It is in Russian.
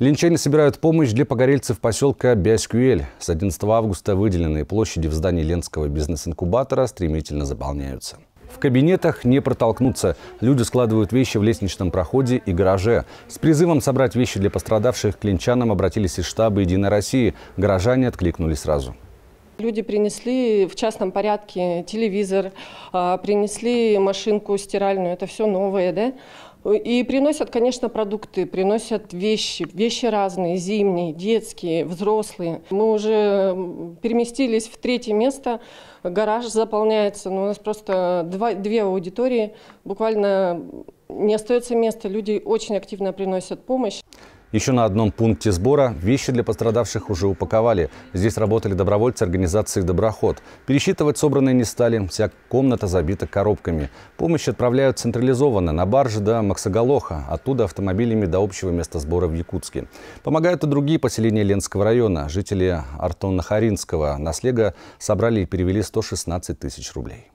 Ленчане собирают помощь для погорельцев поселка Бяскюэль. С 11 августа выделенные площади в здании Ленского бизнес-инкубатора стремительно заполняются. В кабинетах не протолкнуться. Люди складывают вещи в лестничном проходе и гараже. С призывом собрать вещи для пострадавших к ленчанам обратились из штаба «Единой России». Горожане откликнулись сразу. Люди принесли в частном порядке телевизор, а, принесли машинку стиральную, это все новое, да? И приносят, конечно, продукты, приносят вещи, вещи разные, зимние, детские, взрослые. Мы уже переместились в третье место, гараж заполняется, но у нас просто два, две аудитории, буквально не остается места, люди очень активно приносят помощь. Еще на одном пункте сбора вещи для пострадавших уже упаковали. Здесь работали добровольцы организации «Доброход». Пересчитывать собранные не стали. Вся комната забита коробками. Помощь отправляют централизованно на барже до Максоголоха. Оттуда автомобилями до общего места сбора в Якутске. Помогают и другие поселения Ленского района. Жители Артона-Харинского на слега собрали и перевели 116 тысяч рублей.